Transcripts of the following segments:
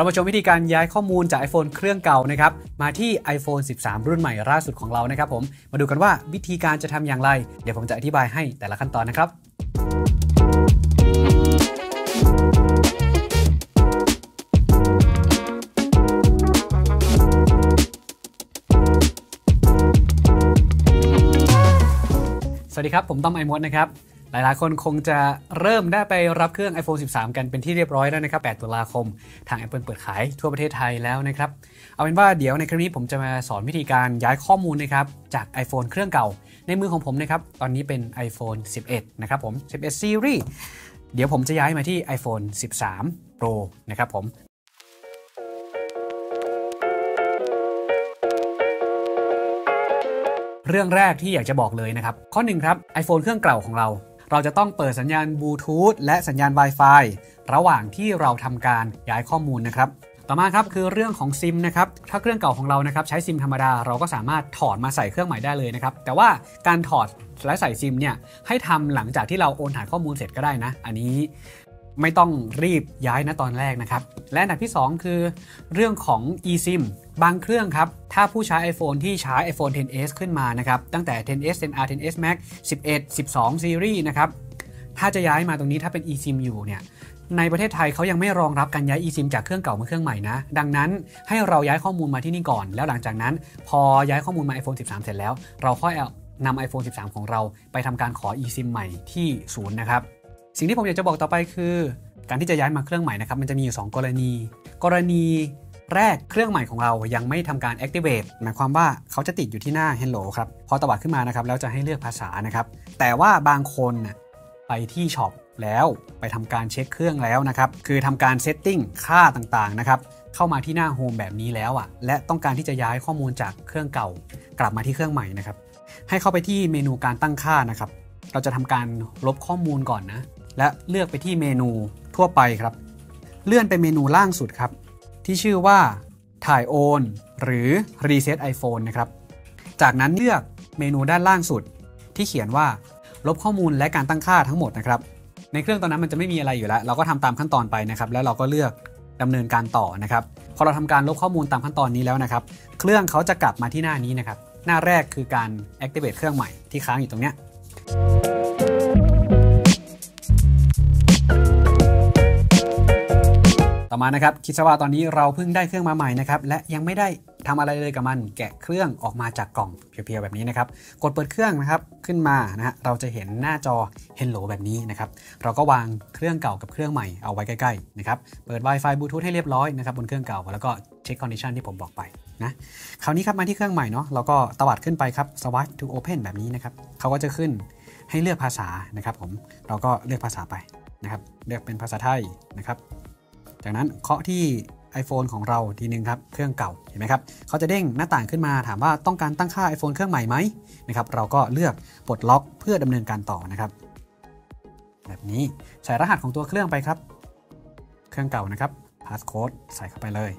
เรามาชมวิธีการย้ายข้อมูลจาก iPhone เครื่องเก่านะครับมาที่ iPhone 13 รุ่นใหม่ล่าสุดของเรานะครับผมมาดูกันว่าวิธีการจะทำอย่างไร เดี๋ยวผมจะอธิบายให้แต่ละขั้นตอนนะครับสวัสดีครับ ผมต้อมไอมดนะครับ หลายๆ คนคงจะเริ่มได้ไปรับเครื่อง iPhone 13 กันเป็นที่เรียบร้อยแล้วนะครับ 8 ตุลาคม ทาง Apple เปิดขายทั่วประเทศไทยแล้วนะครับ เอาเป็นว่าเดี๋ยวในคลิปนี้ผมจะมาสอนวิธีการย้ายข้อมูลนะครับ จาก iPhone เครื่องเก่า ในมือของผมนะครับ ตอนนี้เป็น iPhone 11 นะครับผม 11 Series เดี๋ยวผมจะย้ายมาที่ iPhone 13 Pro นะครับผมเรื่องแรกที่อยากจะบอกเลยนะครับ ข้อหนึ่งครับ iPhone เครื่องเก่าของเรา เราจะต้องเปิดสัญญาณบลูทูธและสัญญาณ Wi-Fi ระหว่างที่เราทำการย้ายข้อมูลนะครับต่อมาครับคือเรื่องของซิมนะครับถ้าเครื่องเก่าของเรานะครับใช้ซิมธรรมดาเราก็สามารถถอดมาใส่เครื่องใหม่ได้เลยนะครับแต่ว่าการถอดและใส่ซิมเนี่ยให้ทำหลังจากที่เราโอนถ่ายข้อมูลเสร็จก็ได้นะ อันนี้ ไม่ต้องรีบย้ายนะตอนแรกนะครับ และอันดับที่ 2 คือ เรื่องของ eSIM บางเครื่องครับ ถ้าผู้ใช้ iPhone ที่ใช้ iPhone 10s ขึ้นมานะครับ ตั้งแต่ 10s 10r 10s max 11 12 series นะครับ ถ้าจะย้ายมาตรงนี้ถ้าเป็น eSIM อยู่เนี่ยในประเทศไทยเขายังไม่รองรับการย้าย eSIM จากเครื่องเก่ามาเครื่องใหม่นะ ดังนั้นให้เราย้ายข้อมูลมาที่นี่ก่อน แล้วหลังจากนั้น พอย้ายข้อมูลมา iPhone 13 เสร็จแล้ว เราค่อยเอานำ iPhone 13 ของเราไปทำการขอ eSIM ใหม่ที่ศูนย์นะครับ สิ่งที่ผมอยากจะบอกต่อไปคือ การที่จะย้ายมาเครื่องใหม่นะครับมันจะมีอยู่ 2 กรณี กรณีแรกเครื่องใหม่ของเรายังไม่ทำการ activate หมายความว่าเขาจะติดอยู่ที่หน้า hello ครับ พอตวัดขึ้นมานะครับแล้วจะให้เลือกภาษานะครับ แต่ว่าบางคนน่ะไปที่ shop แล้วไปทำการเช็คเครื่องแล้วนะครับ คือทำการ setting ค่าต่างๆนะครับ เข้ามาที่หน้า home แบบนี้แล้วอะ และต้องการที่จะย้ายข้อมูลจากเครื่องเก่า กลับมาที่เครื่องใหม่นะครับ ให้เข้าไปที่เมนูการตั้งค่านะครับ เราจะทำการลบข้อมูลก่อนนะ และเลือกไปที่เมนูทั่วไปครับ เลื่อนไปเมนูล่างสุดครับ ที่ชื่อว่าถ่ายโอน หรือ Reset iPhone นะครับ จากนั้นเลือกเมนูด้านล่างสุด ที่เขียนว่า ลบข้อมูลและการตั้งค่าทั้งหมดนะครับ ในเครื่องตอนนั้นมันจะไม่มีอะไรอยู่แล้ว เราก็ทำตามขั้นตอนไปนะครับ แล้วเราก็เลือกดำเนินการต่อนะครับ พอเราทำการลบข้อมูลตามขั้นตอนนี้แล้วนะครับ เครื่องเขาจะกลับมาที่หน้านี้นะครับ หน้าแรกคือการ activate เครื่องใหม่ที่ค้างอยู่ตรงเนี้ย ต่อมานะครับคิดซะว่าตอนนี้เราเพิ่งได้เครื่องมาใหม่นะครับและยังไม่ได้ทำอะไรเลยกับมัน แกะเครื่องออกมาจากกล่องเพียวๆแบบนี้นะครับกดเปิดเครื่องนะครับขึ้นมานะฮะเราจะเห็นหน้าจอ Hello แบบนี้นะครับเราก็วางเครื่องเก่ากับเครื่องใหม่เอาไว้ใกล้ๆนะครับเปิด Wi-Fi บลูทูธให้เรียบร้อยนะครับบนเครื่องเก่าแล้วก็เช็ค condition ที่ผมบอกไปนะคราวนี้ครับมาที่เครื่องใหม่เนาะเราก็ตวัดขึ้นไปครับ Swipe to open แบบนี้นะครับเขาก็จะขึ้นให้เลือกภาษานะครับผมเราก็เลือกภาษาไปนะครับเลือกเป็นภาษาไทยนะครับ จากนั้นเคาะที่ iPhone ของเราทีนึงครับ เครื่องเก่าเห็นไหมครับเขาจะเด้งหน้าต่างขึ้นมาถามว่าต้องการตั้งค่า iPhone เครื่องใหม่ไหมนะครับเราก็เลือกปลดล็อกเพื่อดำเนินการต่อนะครับ แบบนี้ใส่รหัสของตัวเครื่องไปครับ เครื่องเก่านะครับพาสโค้ดใส่เข้าไปเลย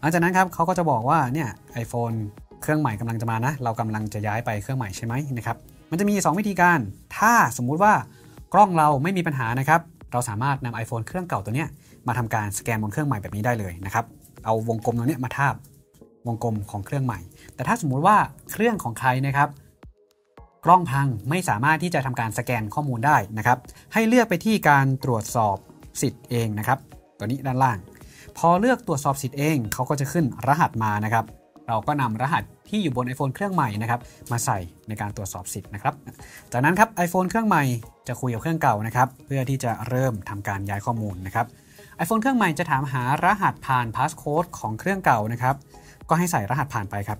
หลังจากนั้นครับเขาก็จะบอกว่าเนี่ย iPhone เครื่องใหม่กำลังจะมานะ เรากำลังจะย้ายไปเครื่องใหม่ใช่ไหมนะครับมันจะมี 2 วิธีการ ถ้าสมมุติว่ากล้องเราไม่มีปัญหานะครับ เราสามารถนำ iPhone เครื่องเก่าตัวนี้มาทำการสแกนบนเครื่องใหม่แบบนี้ได้เลยนะครับ เอาวงกลมตัวนี้มาทาบวงกลมของเครื่องใหม่ แต่ถ้าสมมุติว่าเครื่องของใครนะครับ กล้องพังไม่สามารถที่จะทำการสแกนข้อมูลได้นะครับ ให้เลือกไปที่การตรวจสอบสิทธิ์เองนะครับ ตัวนี้ด้านล่าง พอเลือกตรวจสอบสิทธิ์เองเขาก็จะขึ้นรหัสมานะครับ เราก็นำรหัสที่อยู่บน iPhone เครื่องใหม่นะครับมาใส่ในการตรวจสอบสิทธิ์นะครับจากนั้นครับ iPhone เครื่องใหม่จะคุยกับเครื่องเก่านะครับเพื่อที่จะเริ่มทำการย้ายข้อมูลนะครับ iPhone เครื่องใหม่จะถามหารหัสผ่านพาสโค้ดของเครื่องเก่านะครับก็ให้ใส่รหัสผ่านไปครับ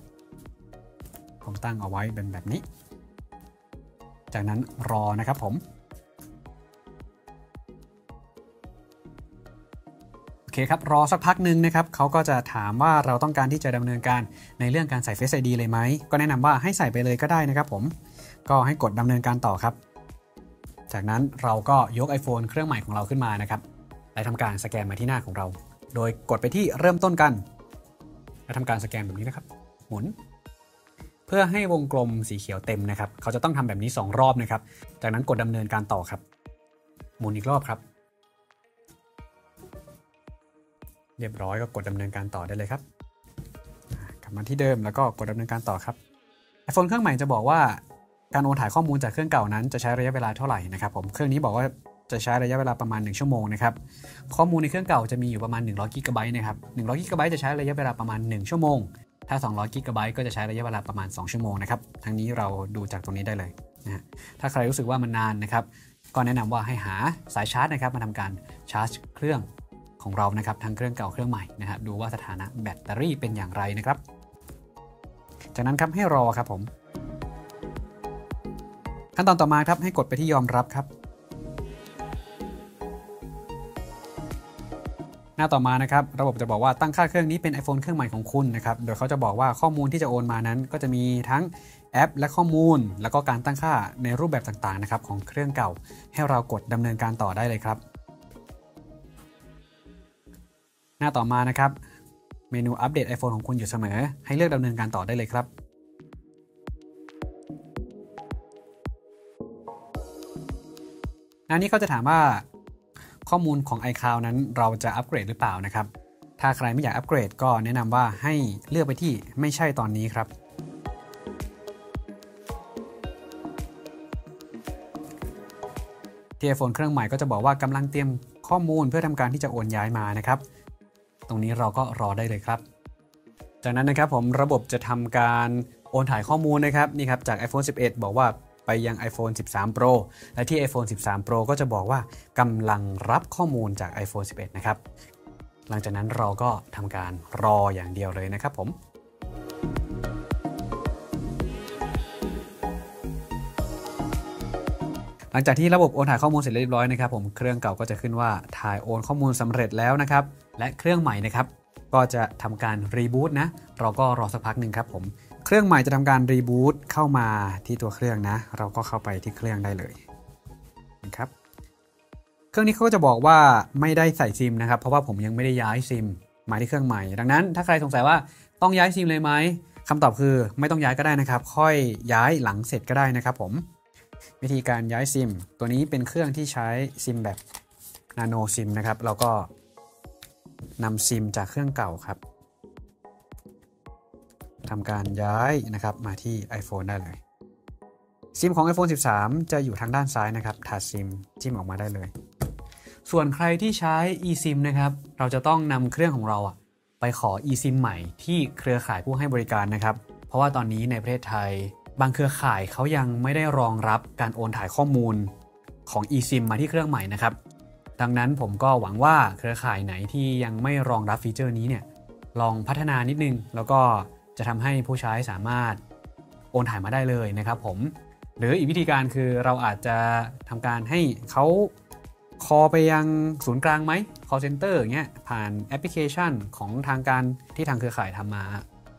ผมตั้งเอาไว้เป็นแบบนี้ จากนั้นรอนะครับผม เคครับ รอสักพักหนึ่งนะครับเขาก็จะถามว่าเราต้องการที่จะดำเนินการในเรื่องการใส่ Face ID เลยไหม ก็แนะนำว่าให้ใส่ไปเลยก็ได้นะครับผม ก็ให้กดดำเนินการต่อครับ จากนั้นเราก็ยก iPhone เครื่องใหม่ของเราขึ้นมานะครับ และทำการสแกนมาที่หน้าของเรา โดยกดไปที่เริ่มต้นกัน และทำการสแกนแบบนี้นะครับ หมุน เพื่อให้วงกลมสีเขียวเต็มนะครับ เขาจะต้องทำแบบนี้ 2 รอบนะครับ จากนั้นกดดำเนินการต่อครับ หมุนอีกรอบครับ เรียบร้อยก็กดดำเนินการต่อได้เลยครับ กลับมาที่เดิมแล้วก็กดดำเนินการต่อครับ iPhone เครื่องใหม่จะบอกว่าการโอนถ่ายข้อมูลจากเครื่องเก่านั้น จะใช้ระยะเวลาเท่าไหร่นะครับผมเครื่องนี้บอกว่าจะใช้ระยะเวลาประมาณ 1 ชั่วโมงนะครับข้อมูลในเครื่องเก่าจะมีอยู่ประมาณ100กิกะไบต์นะครับ100กิกะไบต์จะใช้ระยะเวลาประมาณ 1 ชั่วโมง ถ้า 200กิกะไบต์ก็จะใช้ระยะเวลาประมาณ 2 ชั่วโมงนะครับทั้งนี้เราดูจากตรงนี้ได้เลยนะถ้าใครรู้สึกว่ามันนานนะครับก็แนะนำว่าให้หาสายชาร์จนะครับมาทำการชาร์จเครื่อง ของเรานะครับทั้งเครื่องเก่าเครื่องใหม่นะครับดูว่าสถานะแบตเตอรี่เป็นอย่างไรนะครับ จากนั้นครับให้รอครับผมขั้นตอนต่อมาครับให้กดไปที่ยอมรับครับหน้าต่อมานะครับระบบจะบอกว่าตั้งค่าเครื่องนี้เป็น iPhone เครื่องใหม่ของคุณนะครับโดยเขาจะบอกว่าข้อมูลที่จะโอนมานั้น ก็จะมีทั้งแอป และข้อมูล แล้วก็การตั้งค่าในรูปแบบต่างๆนะครับของเครื่องเก่า ให้เรากดดำเนินการต่อได้เลยครับ หน้าต่อมานะครับ เมนูอัปเดต iPhone ของคุณอยู่เสมอ ให้เลือกดำเนินการต่อได้เลยครับ อันนี้เขาจะถามว่าข้อมูลของ iCloud นั้นเราจะอัปเกรดหรือเปล่านะครับ ถ้าใครไม่อยากอัปเกรดก็แนะนำว่าให้เลือกไปที่ไม่ใช่ตอนนี้ครับ ที่ iPhone เครื่องใหม่ก็จะบอกว่ากำลังเตรียมข้อมูลเพื่อทำการที่จะโอนย้ายมานะครับ ตรงนี้เราก็รอได้เลยครับ จากนั้นนะครับผมระบบจะทำการโอนถ่ายข้อมูลนะครับนี่ครับจาก iPhone 11 บอกว่าไปยัง iPhone 13 Pro และที่ iPhone 13 Pro ก็จะบอกว่ากำลังรับข้อมูลจาก iPhone 11 นะครับ หลังจากนั้นเราก็ทำการรออย่างเดียวเลยนะครับผม ลังจากที่ระบบโอนถ่ายข้อมูลเสร็จเรียบร้อยนะครับผมเครื่องเก่าก็จะขึ้นว่าถ่ายโอนข้อมูลสำเร็จแล้วนะครับและเครื่องใหม่นะครับก็จะทำการรีบูตนะเราก็รอสักพักหนึ่งครับผมเครื่องใหม่จะทำการรีบูตเข้ามาที่ตัวเครื่องนะ เราก็เข้าไปที่เครื่องได้เลยนะครับเครื่องนี้เขาก็จะบอกว่าไม่ได้ใส่ซิมนะครับ เพราะว่าผมยังไม่ได้ย้ายซิมมาที่เครื่องใหม่ ดังนั้น ถ้าใครสงสัยว่าต้องย้ายซิมเลยไหมคำตอบคือไม่ต้องย้ายก็ได้นะครับ ค่อยย้ายหลังเสร็จก็ได้นะครับผม วิธีการย้ายซิม ตัวนี้เป็นเครื่องที่ใช้ซิมแบบนาโนซิมนะครับเราก็นำซิมจากเครื่องเก่าครับทำการย้ายนะครับมาที่ iPhone ได้เลย ซิมของ iPhone 13 จะอยู่ทางด้านซ้ายนะครับถัดซิมจิ้มออกมาได้เลย ส่วนใครที่ใช้ eSIM นะครับ เราจะต้องนำเครื่องของเราอะไปขอ eSIM ใหม่ที่เครือข่ายผู้ให้บริการนะครับ เพราะว่าตอนนี้ในประเทศไทย บางเครือข่ายเขายังไม่ได้รองรับการโอนถ่ายข้อมูลของ eSIM มาที่เครื่องใหม่นะครับ ดังนั้นผมก็หวังว่าเครือข่ายไหนที่ยังไม่รองรับ feature นี้เนี่ยลองพัฒนานิดนึง แล้วก็จะทำให้ผู้ใช้สามารถโอนถ่ายมาได้เลยนะครับผม หรืออีกวิธีการคือเราอาจจะทำการให้เขา call ไปยังศูนย์กลางไหม call center อย่างเงี้ยผ่านแอปพลิเคชันของทางการที่ทางเครือข่ายทำมา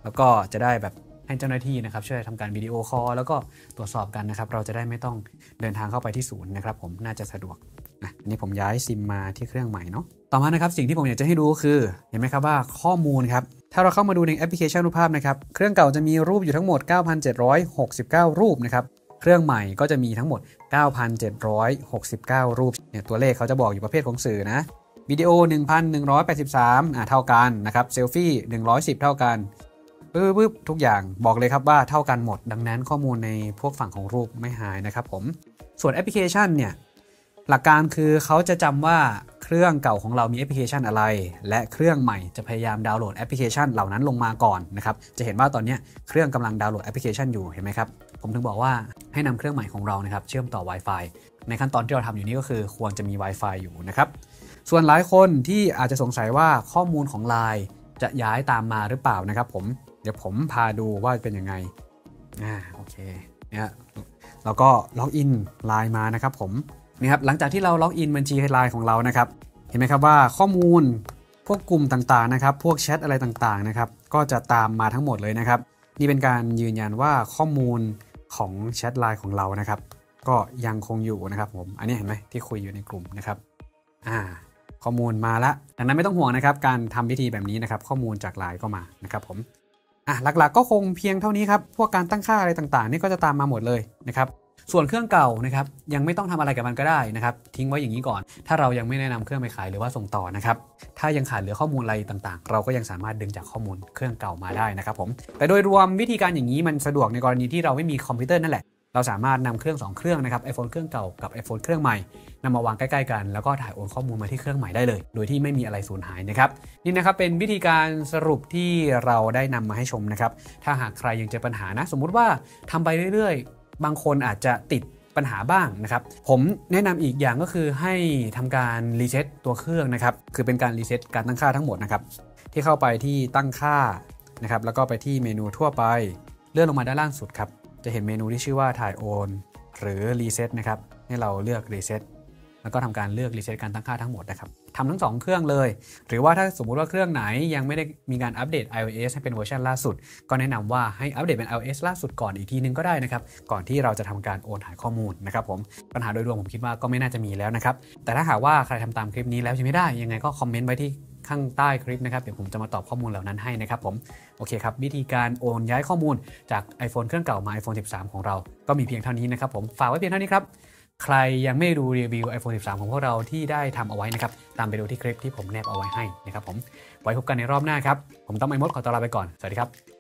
แล้วก็จะได้แบบ ให้เจ้าหน้าที่นะครับช่วยทำการ video call แล้วก็ตรวจสอบกันนะครับเราจะได้ไม่ต้องเดินทางเข้าไปที่ศูนย์นะครับผมน่าจะสะดวกนะอันนี้ผมย้ายซิมมาที่เครื่องใหม่เนาะต่อมานะครับสิ่งที่ผมอยากจะให้ดูก็คือ เห็นไหมครับว่าข้อมูลครับถ้าเราเข้ามาดูในแอปพลิเคชันรูปภาพนะครับเครื่องเก่าจะมีรูปอยู่ทั้งหมด 9,769 รูปนะครับเครื่องใหม่ก็จะมีทั้งหมด 9,769 รูปเนี่ยตัวเลขเขาจะบอกอยู่ประเภทของสื่อนะวิดีโอ 1,183อ่าเท่ากันนะครับเซลฟี่110 เท่ากัน ปึ๊บทุกอย่างบอกเลยครับว่าเท่ากันหมด ดังนั้นข้อมูลในพวกฝั่งของรูปไม่หายนะครับผม ส่วนแอปพลิเคชันเนี่ยหลักการคือเขาจะจำว่าเครื่องเก่าของเรามีแอปพลิเคชันอะไร และเครื่องใหม่จะพยายามดาวน์โหลดแอปพลิเคชันเหล่านั้นลงมาก่อนนะครับ จะเห็นว่าตอนนี้เครื่องกำลังดาวน์โหลดแอปพลิเคชันอยู่เห็นไหมครับ ผมถึงบอกว่าให้นำเครื่องใหม่ของเรานะครับเชื่อมต่อ Wi-Fi ในขั้นตอนที่เราทำอยู่นี้ก็คือควรจะมี Wi-Fi อยู่นะครับ ส่วนหลายคนที่อาจจะสงสัยว่าข้อมูลของ Line จะย้ายตามมาหรือเปล่านะครับผม เดี๋ยวผมพาดูว่าเป็นยังไงอ่าโอเคเนี่ยเราก็ล็อกอิน Line มานะครับผมนี่ครับหลังจากที่เราล็อกอินบัญชีไลน์ของเรานะครับ เห็นไหมครับว่าข้อมูลพวกกลุ่มต่างๆนะครับ พวกแชทอะไรต่างๆนะครับ ก็จะตามมาทั้งหมดเลยนะครับ นี่เป็นการยืนยันว่าข้อมูลของแชทไลน์ของเรานะครับ ก็ยังคงอยู่นะครับผม อันนี้เห็นไหมที่คุยอยู่ในกลุ่มนะครับอ่าข้อมูลมาละดังนั้นไม่ต้องห่วงนะครับ การทำพิธีแบบนี้นะครับ ข้อมูลจากไลน์ก็มานะครับผม อะหลักๆก็คงเพียงเท่านี้ครับ พวกการตั้งค่าอะไรต่างๆ นี่ก็จะตามมาหมดเลยนะครับส่วนเครื่องเก่านะครับยังไม่ต้องทำอะไรกับมันก็ได้นะครับทิ้งไว้อย่างนี้ก่อน ถ้าเรายังไม่แนะนำเครื่องไปขายหรือว่าส่งต่อนะครับถ้ายังขาดเหลือข้อมูลอะไรต่างๆ เราก็ยังสามารถดึงจากข้อมูลเครื่องเก่ามาได้นะครับผมแต่โดยรวมวิธีการอย่างนี้มันสะดวกในกรณีที่เราไม่มีคอมพิวเตอร์นั่นแหละ เราสามารถนำเครื่อง 2 เครื่องนะครับ iPhone เครื่องเก่ากับ iPhone เครื่องใหม่นำมาวางใกล้ๆกัน แล้วก็ถ่ายโอนข้อมูลมาที่เครื่องใหม่ได้เลย โดยที่ไม่มีอะไรสูญหายนะครับนี่นะครับเป็นวิธีการสรุปที่เราได้นำมาให้ชมนะครับถ้าหากใครยังเจอปัญหานะ สมมุติว่าทำไปเรื่อยๆ บางคนอาจจะติดปัญหาบ้างนะครับ ผมแนะนำอีกอย่างก็คือให้ทำการรีเซ็ตตัวเครื่องนะครับ คือเป็นการรีเซ็ตการตั้งค่าทั้งหมดนะครับ ที่เข้าไปที่ตั้งค่านะครับ แล้วก็ไปที่เมนูทั่วไป เลื่อนลงมาด้านล่างสุดครับ จะเห็นเมนูที่ชื่อว่าถ่ายโอนหรือรีเซ็ตนะครับให้เราเลือกรีเซ็ตแล้วก็ทำการเลือกรีเซ็ตการตั้งค่าทั้งหมดนะครับทำทั้ง 2 เครื่องเลย หรือว่าถ้าสมมุติว่าเครื่องไหนยังไม่ได้มีการอัปเดต iOS ให้เป็นเวอร์ชันล่าสุด ก็แนะนำว่าให้อัปเดตเป็น iOS ล่าสุดก่อนอีกทีนึงก็ได้นะครับ ก่อนที่เราจะทำการโอนถ่ายข้อมูลนะครับผม ปัญหาโดยรวมผมคิดว่าก็ไม่น่าจะมีแล้วนะครับ แต่ถ้าหากว่าใครทำตามคลิปนี้แล้วยังไม่ได้ ยังไงก็คอมเมนต์ไว้ที่ ข้างใต้คลิปนะครับ เดี๋ยวผมจะมาตอบข้อมูลเหล่านั้นให้นะครับผม โอเคครับ วิธีการโอนย้ายข้อมูลจาก iPhone เครื่องเก่ามา iPhone 13 ของเรา ก็มีเพียงเท่านี้นะครับผม ฝากไว้เพียงเท่านี้ครับ ใครยังไม่ดูรีวิว iPhone 13 ของพวกเราที่ได้ทำเอาไว้นะครับ ตามไปดูที่คลิปที่ผมแนบเอาไว้ให้นะครับผม ไว้พบกันในรอบหน้าครับ ผมต้องไอมดขอตัวลาไปก่อน สวัสดีครับ